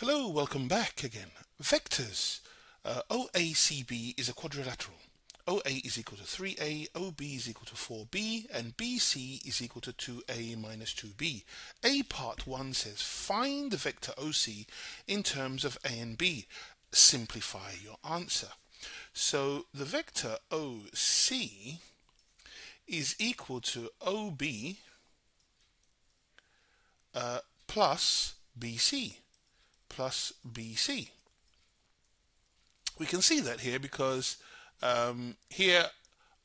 Hello, welcome back again. Vectors. Uh, OACB is a quadrilateral. OA is equal to 3A, OB is equal to 4B, and BC is equal to 2A minus 2B. A part 1 says find the vector OC in terms of A and B. Simplify your answer. So the vector OC is equal to OB uh, plus BC plus BC. We can see that here because um, here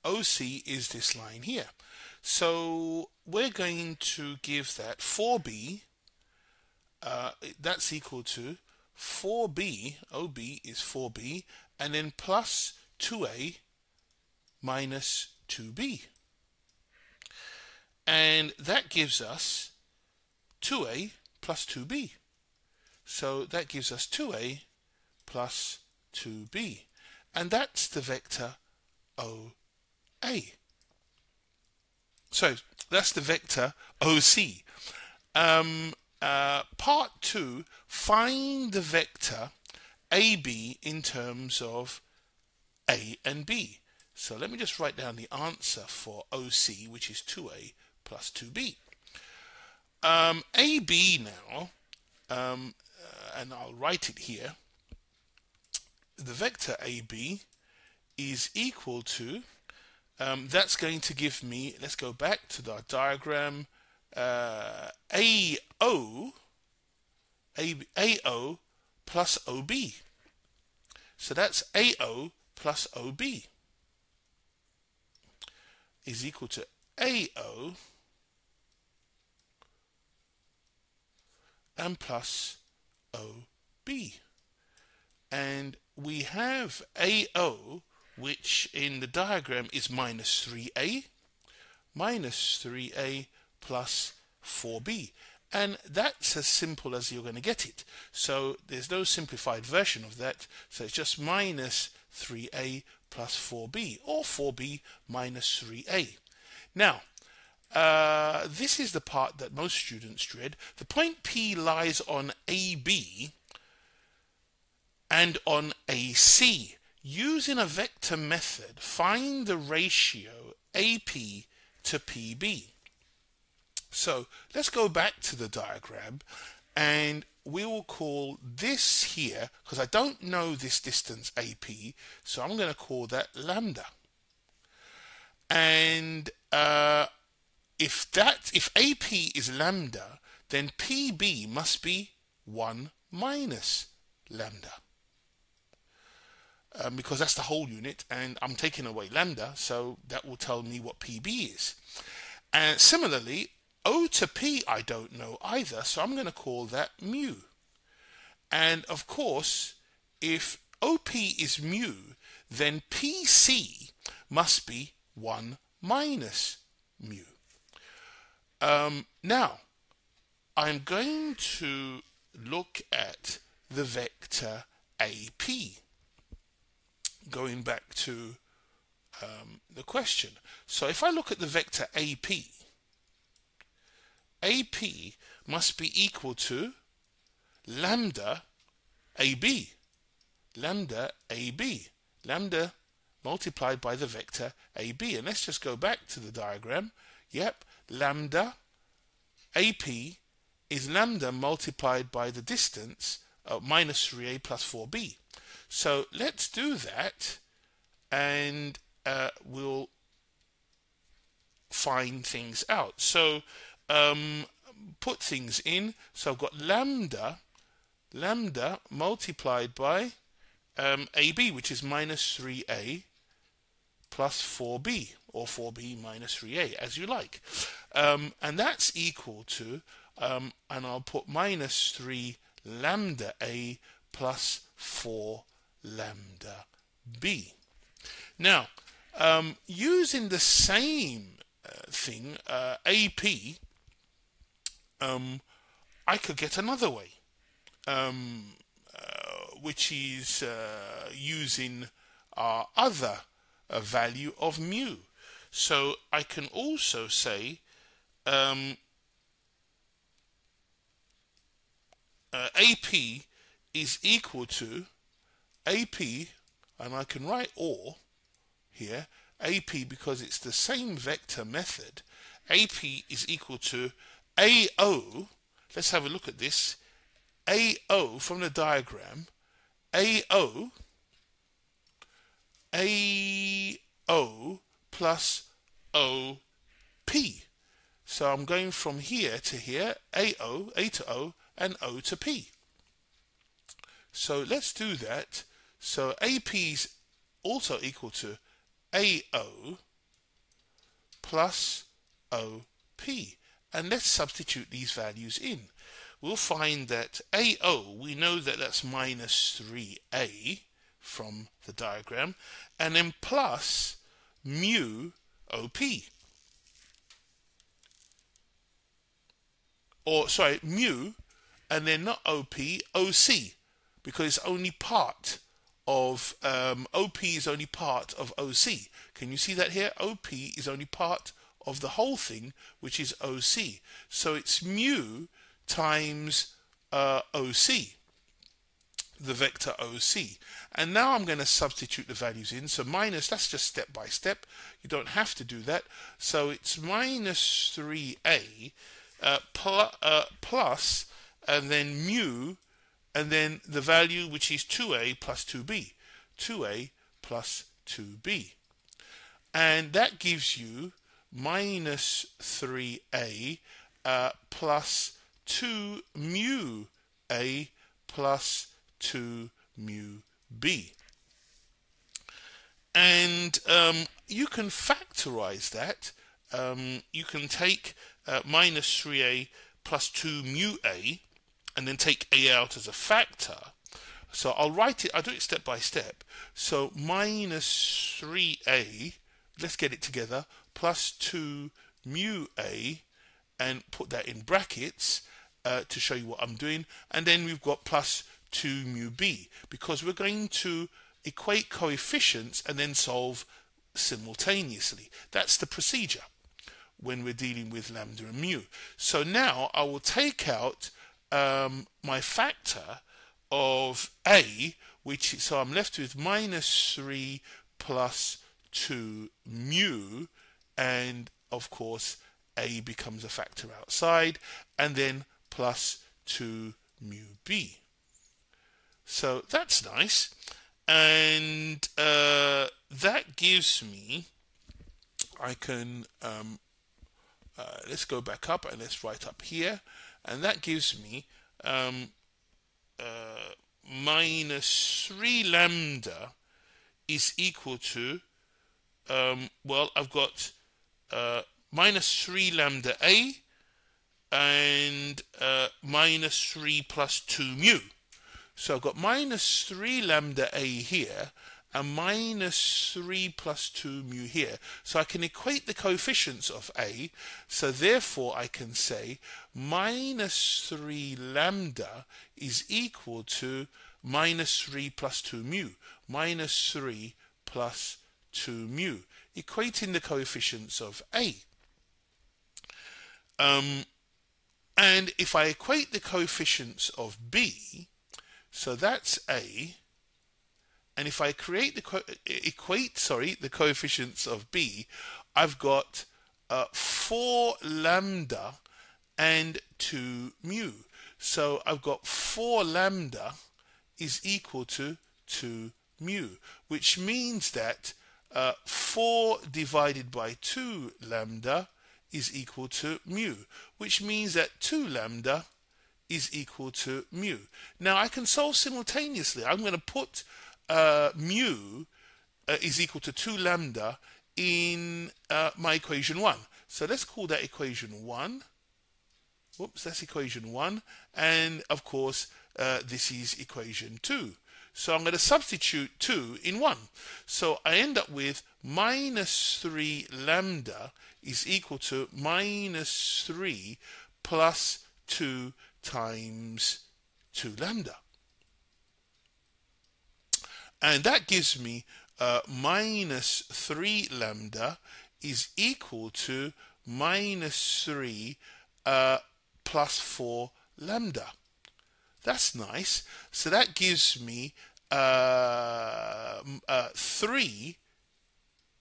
OC is this line here. So we're going to give that 4b, uh, that's equal to 4b, OB is 4b, and then plus 2a minus 2b. And that gives us 2a plus 2b. So that gives us 2a plus 2b. And that's the vector OA. So that's the vector OC. Um, uh, part 2, find the vector AB in terms of A and B. So let me just write down the answer for OC, which is 2A plus 2B. Um, AB now, um, and I'll write it here, the vector AB is equal to, um, that's going to give me, let's go back to the diagram, uh, AO, AO plus OB. So that's AO plus OB is equal to AO and plus OB. And we have AO, which in the diagram is minus 3A, minus 3A plus 4B. And that's as simple as you're going to get it. So there's no simplified version of that. So it's just minus 3A plus 4B, or 4B minus 3A. Now, uh, this is the part that most students dread. The point P lies on AB and on AC. Using a vector method, find the ratio AP to PB. So let's go back to the diagram and we will call this here, because I don't know this distance AP, so I'm going to call that lambda. And uh, if that if AP is lambda, then PB must be 1 minus lambda. Um, because that's the whole unit and I'm taking away lambda so that will tell me what PB is. And similarly O to P I don't know either so I'm going to call that mu. And of course if OP is mu then PC must be 1 minus mu um, now I'm going to look at the vector AP going back to um, the question. So if I look at the vector AP, AP must be equal to lambda AB. Lambda AB. Lambda multiplied by the vector AB. And let's just go back to the diagram. Yep, lambda AP is lambda multiplied by the distance uh, minus 3a plus 4b. So let's do that and uh, we'll find things out. So um, put things in. So I've got lambda, lambda multiplied by um, AB, which is minus 3a plus 4b, or 4b minus 3a, as you like. Um, and that's equal to, um, and I'll put minus 3 lambda a plus 4 lambda b. Now, um, using the same uh, thing, uh, AP, um, I could get another way, um, uh, which is uh, using our other uh, value of mu. So I can also say um, uh, AP is equal to AP, and I can write or here, AP because it's the same vector method, AP is equal to AO, let's have a look at this, AO from the diagram, AO, AO plus OP. So I'm going from here to here, AO, A to O, and O to P. So let's do that. So AP is also equal to AO plus OP. And let's substitute these values in. We'll find that AO, we know that that's minus 3A from the diagram, and then plus mu OP. Or, sorry, mu, and then not OP, OC, because it's only part of um, OP is only part of OC. Can you see that here? OP is only part of the whole thing, which is OC. So it's mu times uh, OC, the vector OC. And now I'm going to substitute the values in. So minus, that's just step by step. You don't have to do that. So it's minus 3a uh, pl uh, plus, and then mu and then the value which is 2a plus 2b 2a plus 2b and that gives you minus 3a uh, plus 2 mu a plus 2 mu b. And um, you can factorize that. Um, you can take uh, minus 3a plus 2 mu a and then take a out as a factor. So I'll write it, I'll do it step by step. So minus 3a, let's get it together, plus 2 mu a, and put that in brackets uh, to show you what I'm doing. And then we've got plus 2 mu b, because we're going to equate coefficients and then solve simultaneously. That's the procedure when we're dealing with lambda and mu. So now I will take out um, my factor of a, which so I'm left with minus 3 plus 2 mu, and of course a becomes a factor outside, and then plus 2 mu b. So that's nice, and uh, that gives me, I can, um, uh, let's go back up and let's write up here. And that gives me um, uh, minus 3 lambda is equal to um, well I've got uh, minus 3 lambda a and uh, minus 3 plus 2 mu. So I've got minus 3 lambda a here and minus 3 plus 2 mu here. So I can equate the coefficients of A. So therefore I can say minus 3 lambda is equal to minus 3 plus 2 mu. Minus 3 plus 2 mu. Equating the coefficients of A. Um, and if I equate the coefficients of B, so that's A, and if I create the equate sorry the coefficients of b I've got uh, 4 lambda and 2 mu. So I've got 4 lambda is equal to 2 mu which means that uh, 4 divided by 2 lambda is equal to mu which means that 2 lambda is equal to mu. Now I can solve simultaneously. I'm going to put uh, mu uh, is equal to 2 lambda in uh, my equation 1. So let's call that equation 1. Whoops, that's equation 1. And of course, uh, this is equation 2. So I'm going to substitute 2 in 1. So I end up with minus 3 lambda is equal to minus 3 plus 2 times 2 lambda and that gives me uh, minus 3 lambda is equal to minus 3 uh, plus 4 lambda. That's nice. So that gives me uh, uh, 3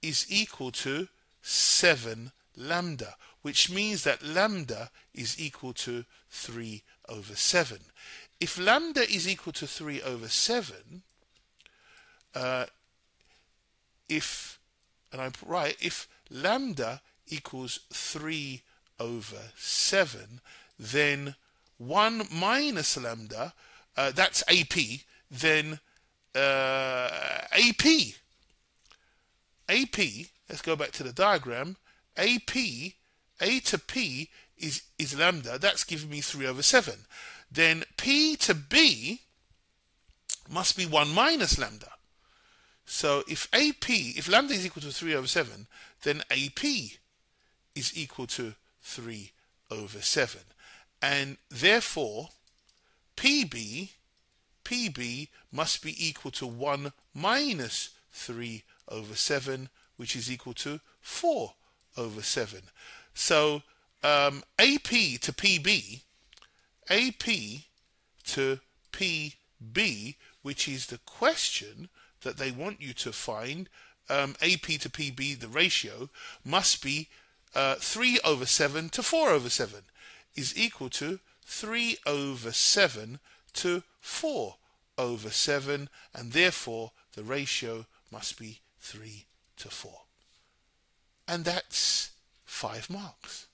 is equal to 7 lambda, which means that lambda is equal to 3 over 7. If lambda is equal to 3 over 7, uh, if, and I put right, if lambda equals 3 over 7, then 1 minus lambda, uh, that's AP, then uh, AP, AP, let's go back to the diagram, AP, A to P is, is lambda, that's giving me 3 over 7. Then P to B must be 1 minus lambda. So if AP, if lambda is equal to 3 over 7, then AP is equal to 3 over 7. And therefore, PB, PB must be equal to 1 minus 3 over 7, which is equal to 4 over 7. So um, AP to PB, AP to PB, which is the question that they want you to find, um, AP to PB, the ratio, must be uh, 3 over 7 to 4 over 7 is equal to 3 over 7 to 4 over 7 and therefore the ratio must be 3 to 4. And that's 5 marks.